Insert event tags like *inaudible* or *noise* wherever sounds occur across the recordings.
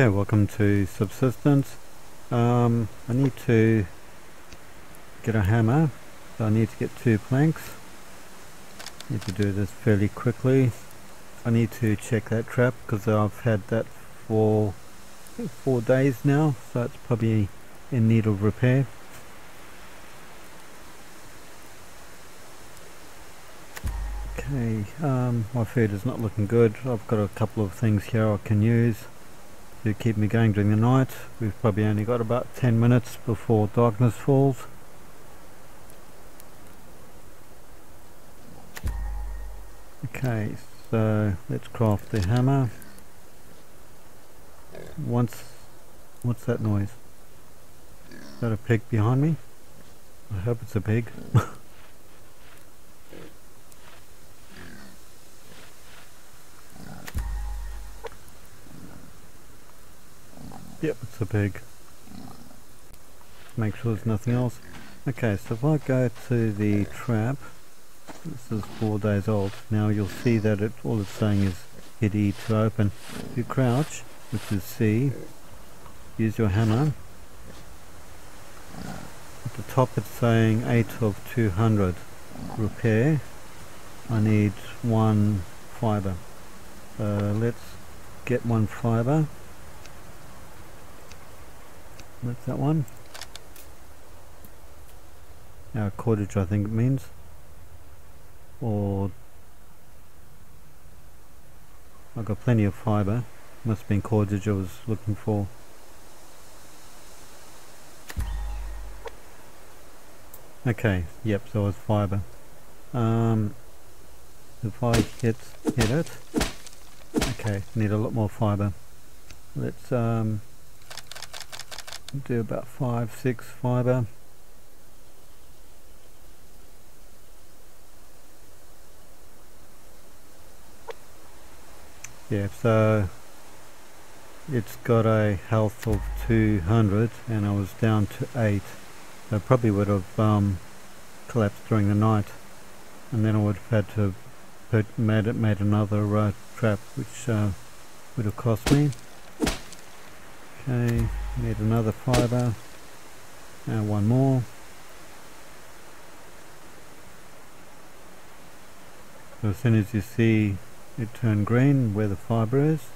Okay, welcome to Subsistence. Um, I need to get a hammer, so I need to get two planks. Need to do this fairly quickly. I need to check that trap because I've had that for four days now, so it's probably in need of repair. Okay, um, my food is not looking good. I've got a couple of things here I can use to keep me going during the night. We've probably only got about 10 minutes before darkness falls. Okay, so let's craft the hammer. Once, what's that noise? Is that a pig behind me? I hope it's a pig. *laughs* Yep, it's a pig. Make sure there's nothing else. Okay, so if I go to the trap, this is four days old. Now you'll see that it, all it's saying is hit E to open. If you crouch, which is C, use your hammer. At the top it's saying 8 of 200. Repair. I need one fibre. So uh, let's get one fibre. What's that one? Uh, cordage I think it means. Or I've got plenty of fibre. Must have been cordage I was looking for. Okay, yep, so it's fibre. Um, if I hit, hit it, okay, need a lot more fibre. Let's um, do about five, six fibre. Yeah, so it's got a health of 200 and I was down to 8 so I probably would have um, collapsed during the night. And then I would have had to put, made, made another uh, trap which uh, would have cost me. Okay need another fibre. And one more. So as soon as you see it turn green where the fibre is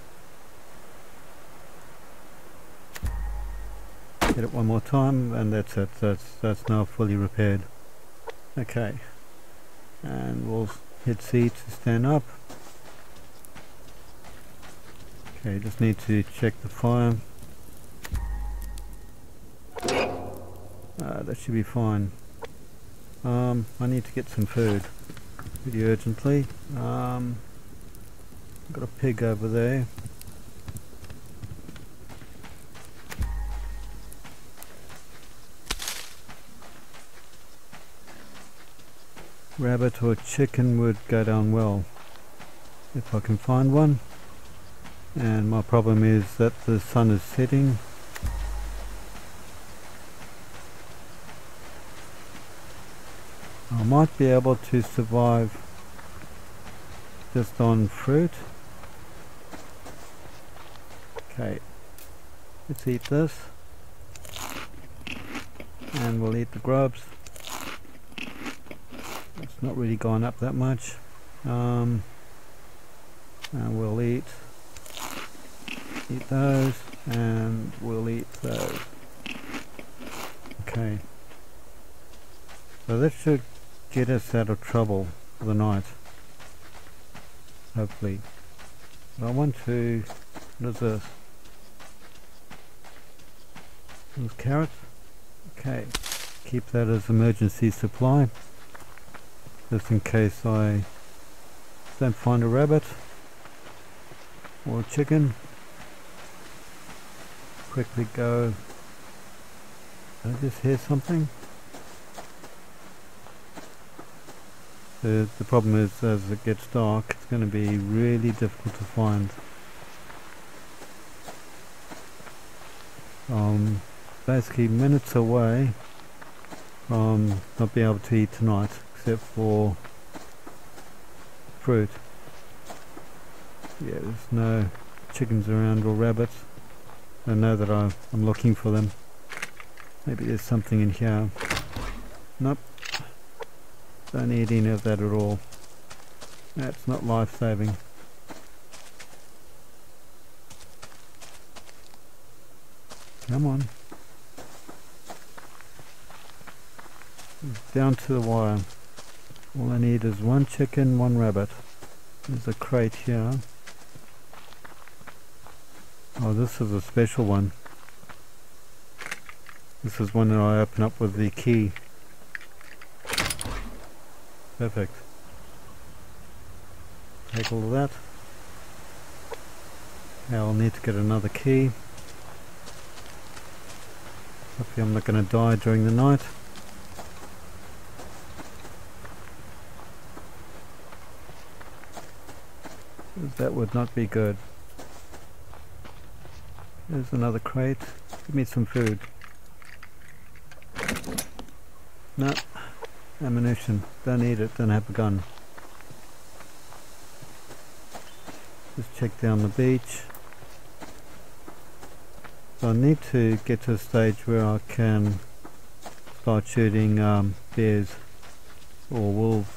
hit it one more time and that's it. That's that's now fully repaired. Okay. And we'll hit C to stand up. Okay just need to check the fire Uh, that should be fine. Um, I need to get some food pretty urgently. Um, got a pig over there. Rabbit or chicken would go down well if I can find one. And my problem is that the sun is setting I might be able to survive just on fruit. Okay, let's eat this and we'll eat the grubs. It's not really gone up that much. Um, and we'll eat eat those and we'll eat those. Okay. So that should get us out of trouble for the night. Hopefully. But I want to... What is this? Those carrots? Okay. Keep that as emergency supply. Just in case I don't find a rabbit or a chicken. Quickly go. I just hear something? The, the problem is as it gets dark it's going to be really difficult to find. Um, basically minutes away from not being able to eat tonight except for fruit. Yeah, there's no chickens around or rabbits. They know that I, I'm looking for them. Maybe there's something in here. Nope. Don't need any of that at all. That's not life-saving. Come on. Down to the wire. All I need is one chicken, one rabbit. There's a crate here. Oh, this is a special one. This is one that I open up with the key. Perfect. Take all of that. Now I'll need to get another key. Hopefully I'm not going to die during the night. That would not be good. There's another crate. Give me some food. No. Ammunition. Don't need it. Don't have a gun. Just check down the beach. So I need to get to a stage where I can start shooting um, bears or wolves.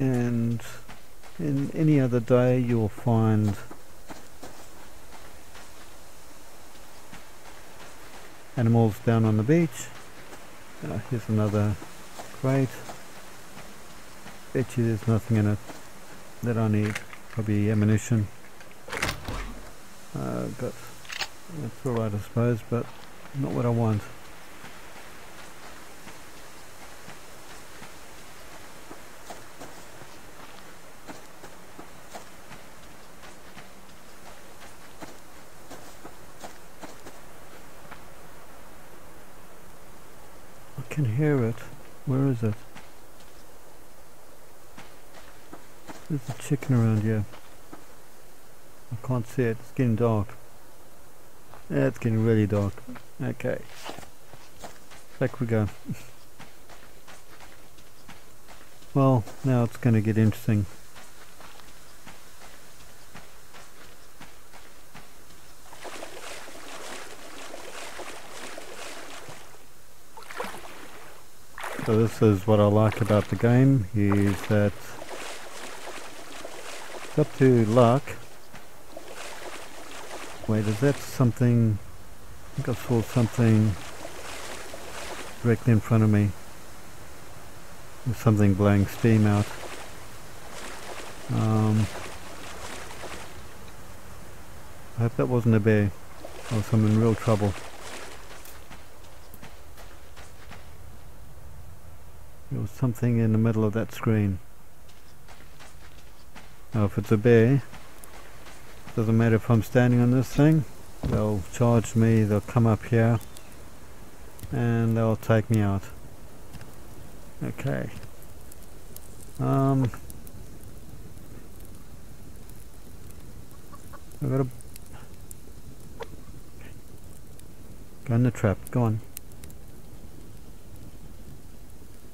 And in any other day you'll find animals down on the beach. Uh, here's another crate. Bet you there's nothing in it that I need. Probably ammunition. Uh, got that's alright I suppose, but not what I want. I can hear it. Where is it? There's a chicken around here. I can't see it. It's getting dark. Yeah, it's getting really dark. Okay. Back we go. *laughs* well, now it's going to get interesting. So this is what I like about the game, is that it's up to luck. Wait, is that something... I think I saw something directly in front of me. There's something blowing steam out. Um, I hope that wasn't a bear, or I'm in real trouble. There was something in the middle of that screen. Now if it's a bear, doesn't matter if I'm standing on this thing, they'll charge me, they'll come up here, and they'll take me out. Okay. Um, I gotta go in the trap. Go on.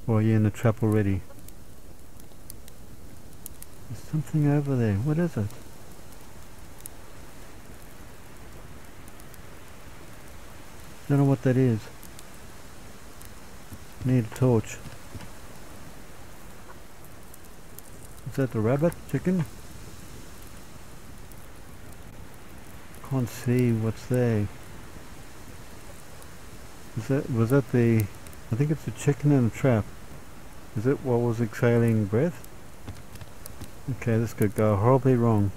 Or are you in the trap already? Something over there. What is it? Don't know what that is. Need a torch. Is that the rabbit? Chicken? Can't see what's there. Is that was that the I think it's a chicken in a trap. Is it what was exhaling breath? Okay, this could go horribly wrong.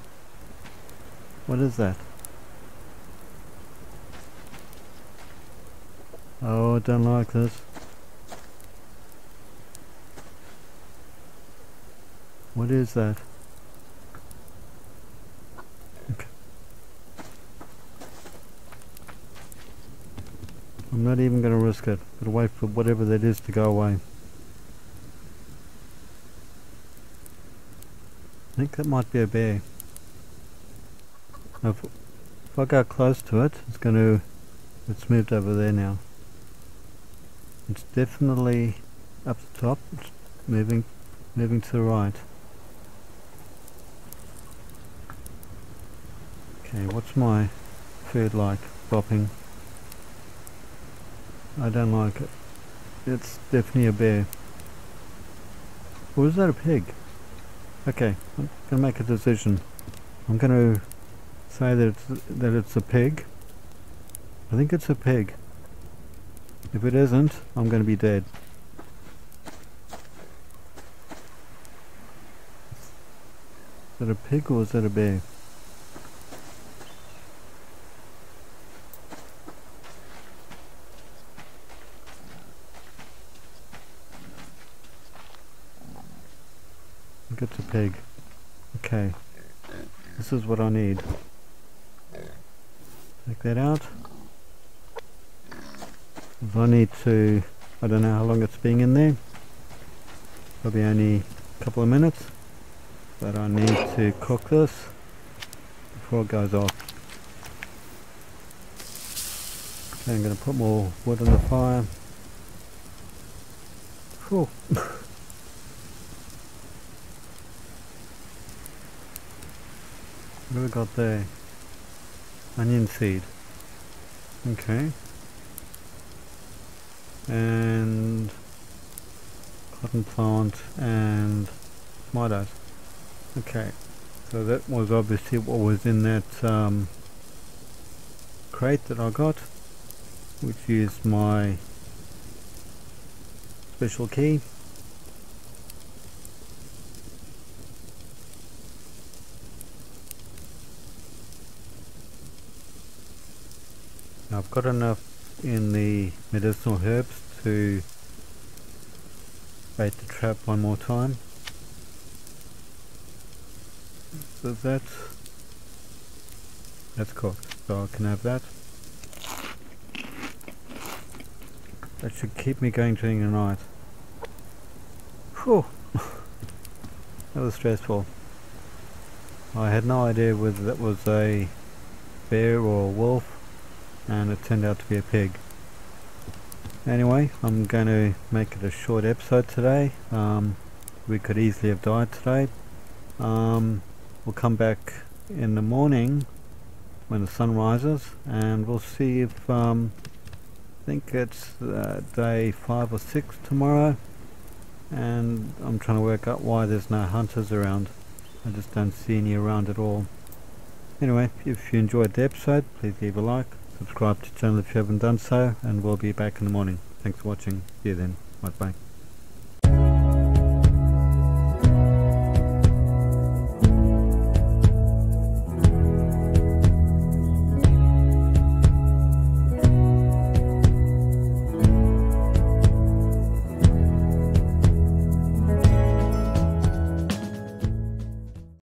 What is that? Oh, I don't like this. What is that? Okay. I'm not even going to risk it. But wait for whatever that is to go away. think that might be a bear. Now if, if I go close to it, it's going to... It's moved over there now. It's definitely up the top. It's moving, moving to the right. Okay, what's my food like? Bopping. I don't like it. It's definitely a bear. Or is that a pig? Okay, I'm gonna make a decision. I'm gonna say that it's, that it's a pig. I think it's a pig. If it isn't, I'm gonna be dead. Is that a pig or is that a bear? I think it's a pig. Okay. This is what I need. Take that out. I need to, I don't know how long it's been in there. Probably only a couple of minutes. But I need to cook this before it goes off. Okay, I'm going to put more wood on the fire. Whew. *laughs* What have we got there? Onion seed. Okay. And cotton plant and tomatoes. Okay. So that was obviously what was in that um, crate that I got, which is my special key. Now I've got enough in the medicinal herbs to bait the trap one more time. So that's that's cooked, so I can have that. That should keep me going during the night. Whew! *laughs* that was stressful. I had no idea whether that was a bear or a wolf and it turned out to be a pig. Anyway, I'm going to make it a short episode today. Um, we could easily have died today. Um, we'll come back in the morning when the sun rises and we'll see if um, I think it's uh, day 5 or 6 tomorrow and I'm trying to work out why there's no hunters around. I just don't see any around at all. Anyway, if you enjoyed the episode, please leave a like, subscribe to the channel if you haven't done so, and we'll be back in the morning. Thanks for watching. See you then. Bye bye.